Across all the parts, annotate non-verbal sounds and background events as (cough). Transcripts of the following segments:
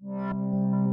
Música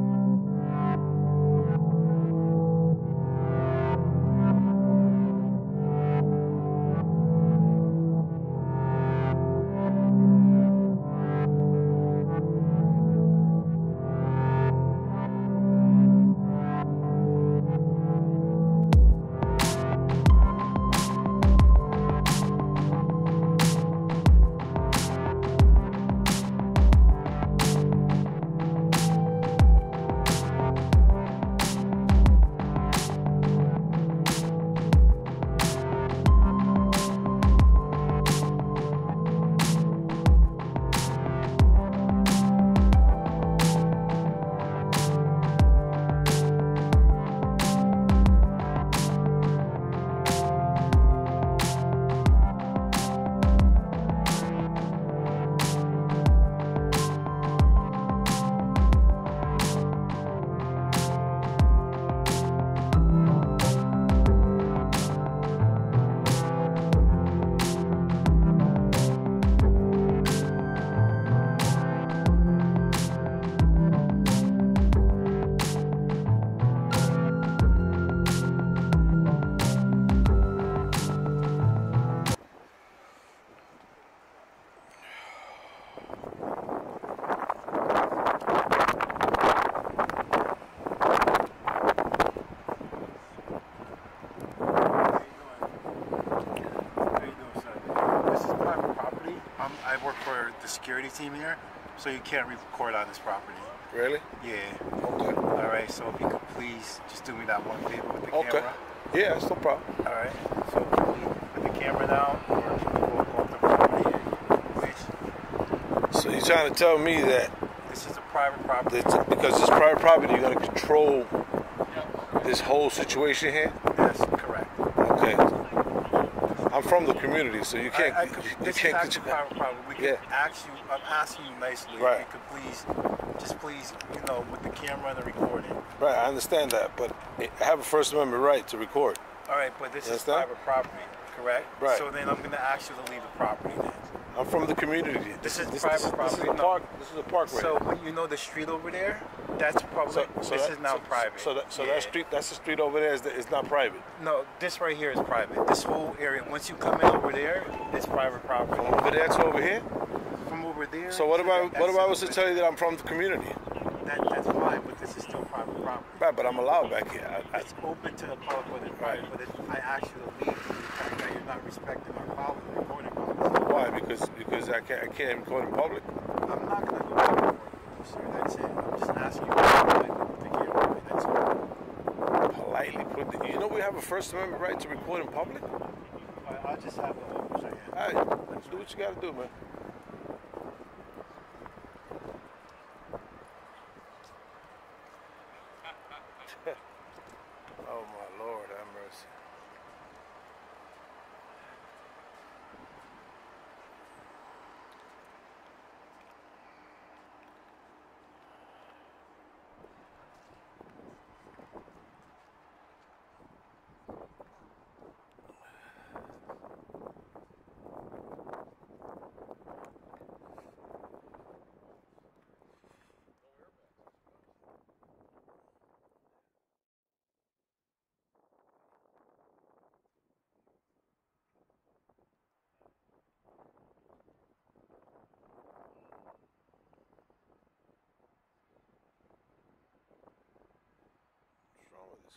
security team here, so you can't record on this property. Really? Yeah. Okay. All right. So if you could please just do me that one favor with the Okay. camera. Yeah, that's no problem. All right. So put the camera down, or can we walk off the property? Which So you're trying to tell me that, this is a private property. because it's private property, you're going to control this whole situation here? Yes, correct. Okay. I'm from the community, so you can't. I, I you this can't actually private property. We could Yeah. ask you. I'm asking you nicely. Right. If you could please, just please, you know, with the camera and the recording. Right, I understand that, but I have a First Amendment right to record. All right, but this You is understand? private property, correct? Right. So then I'm going to ask you to leave the property then. I'm from the community. This is this, private this, property, This is a no. park. This is a park right So here. you know the street over there, that's public. this that- is now so- private. So that, so Yeah. that street, that's the street over there is, is not private. No, this right here is private. This whole area. Once you come in over there, it's private property. From over there to over here. From over there. So what about what if I was to tell you that I'm from the community? That, that's fine, but this is still private property. Right, but I'm allowed back here. I, I, It's open to the public, but it's private. But if I ask you to leave, the fact that you're not respecting our policy, recording policy. why? Because because I can't I can't record in public. I'm not going to go back and forth, sir. That's it. I'm just asking you to put the away. That's all. Politely put. The, you know we have a First Amendment right to record in public. I- I'll just have the officer. All right, do what you got to do, man. (laughs) oh my Lord, have mercy.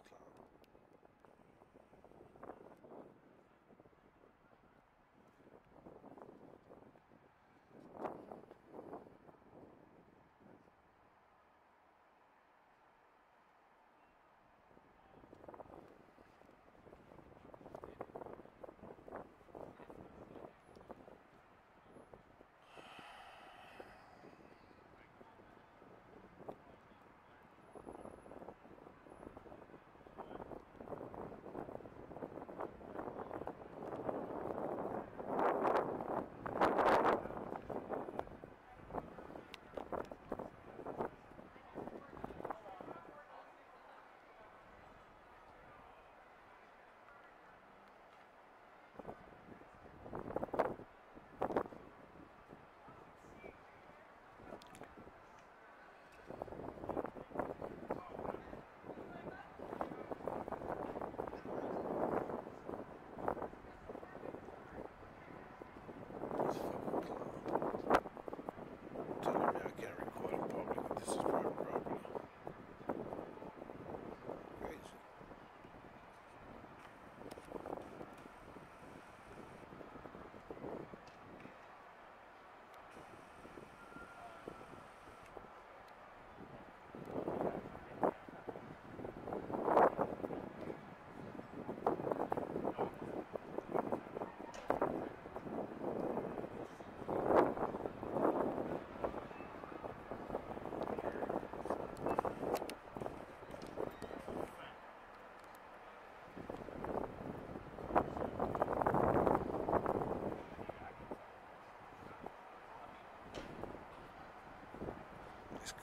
class.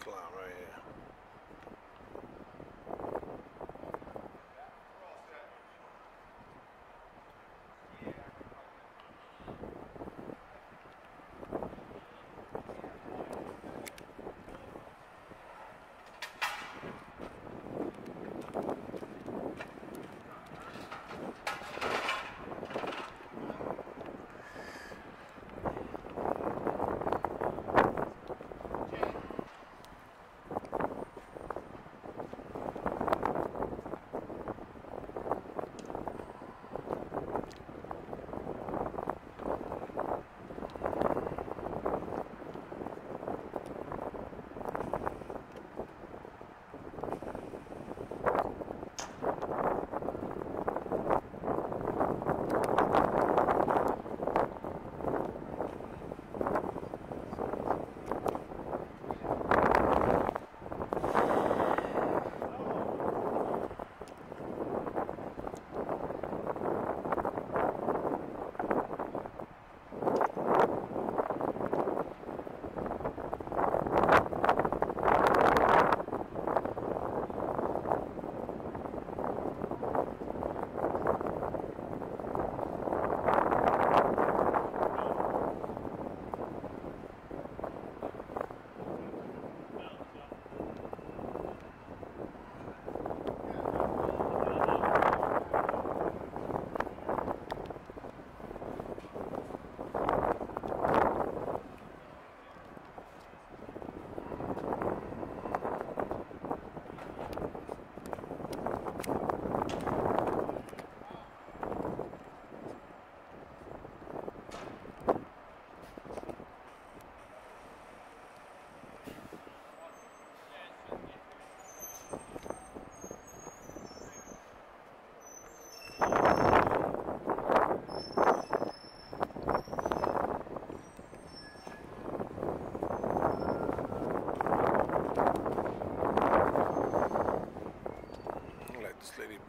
clown, right?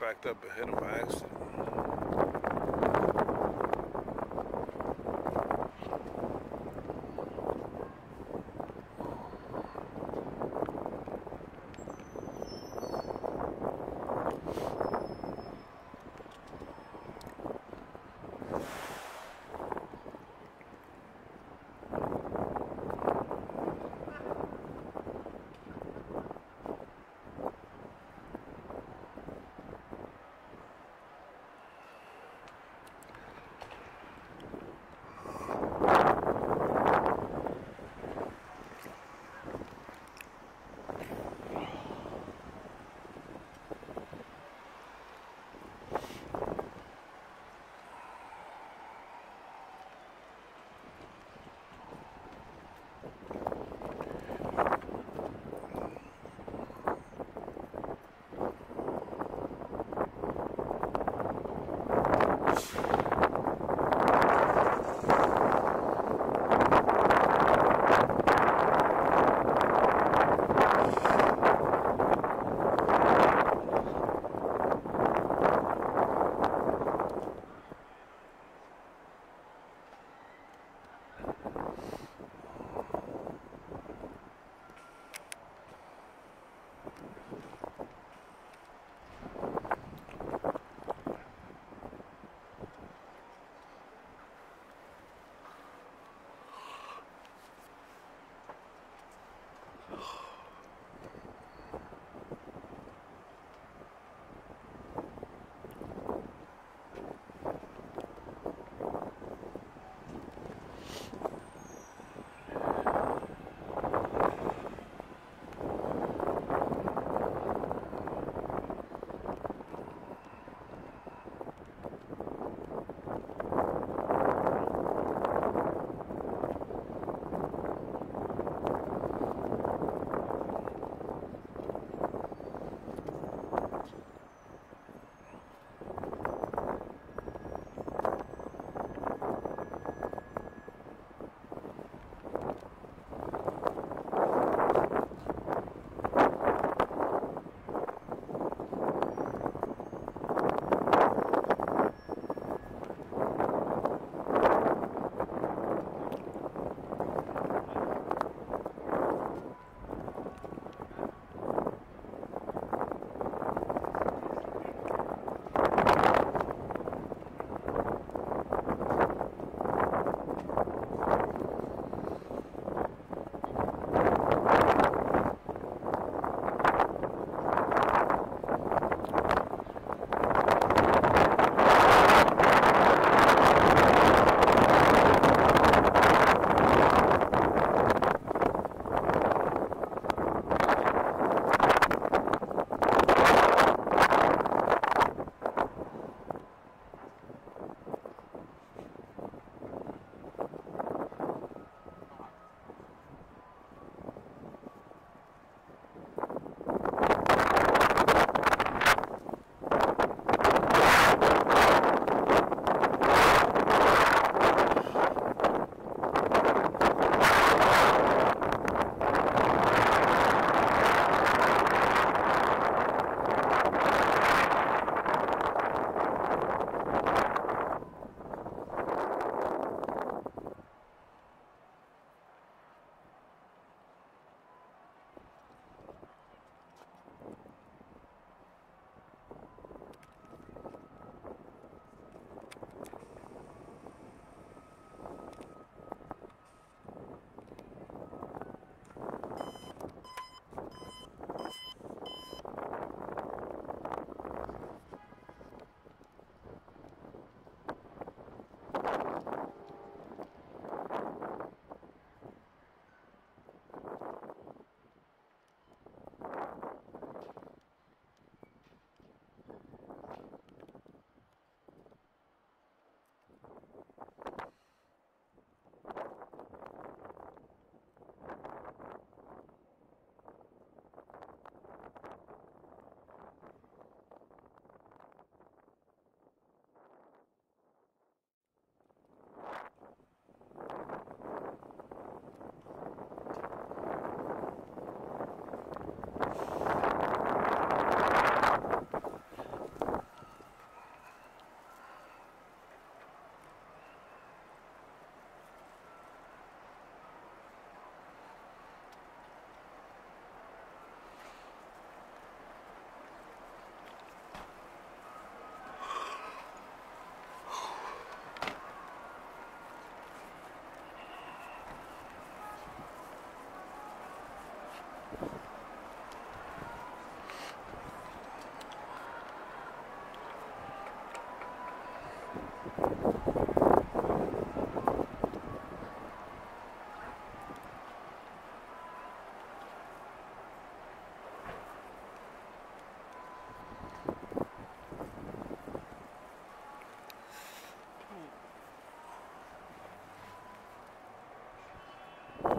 Backed up ahead of my accident.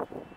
Ciao.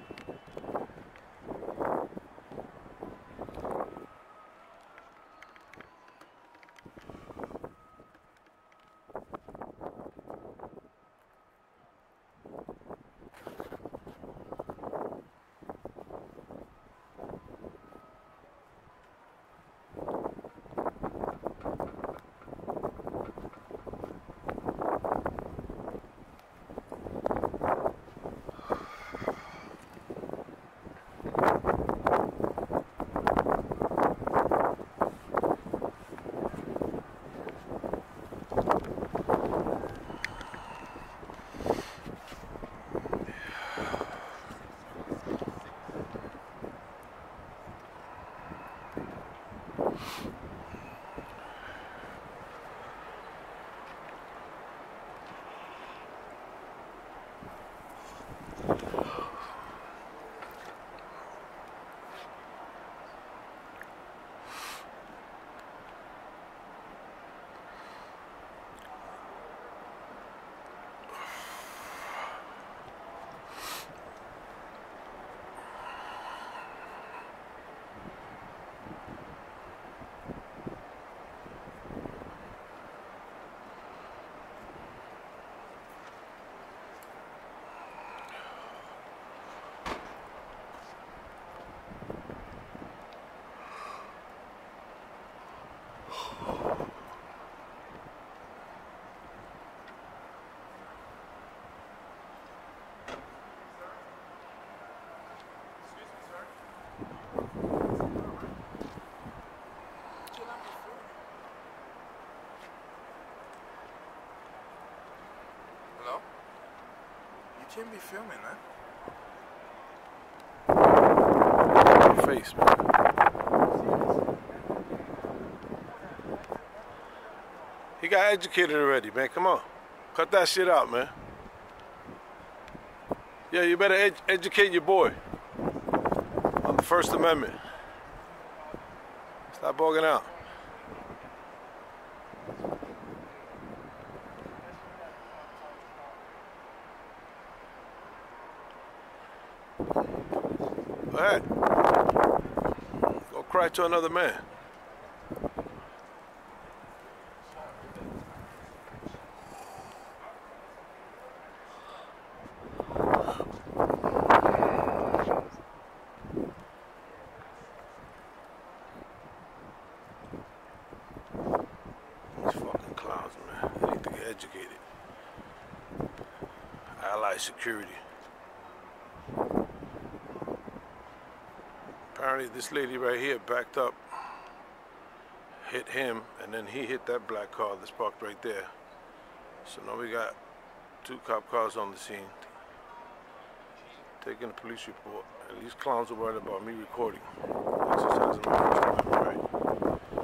You can't be filming, man. Face, man. He got educated already, man. Come on. Cut that shit out, man. Yeah, you better ed- educate your boy on the First Amendment. Stop bugging out. To another man. These fucking clowns, man. They need to get educated. Allied security. Apparently, this lady right here backed up, hit him, and then he hit that black car that's parked right there. So now we got two cop cars on the scene, taking a police report. And these clowns are worried about me recording. Exercising my First right.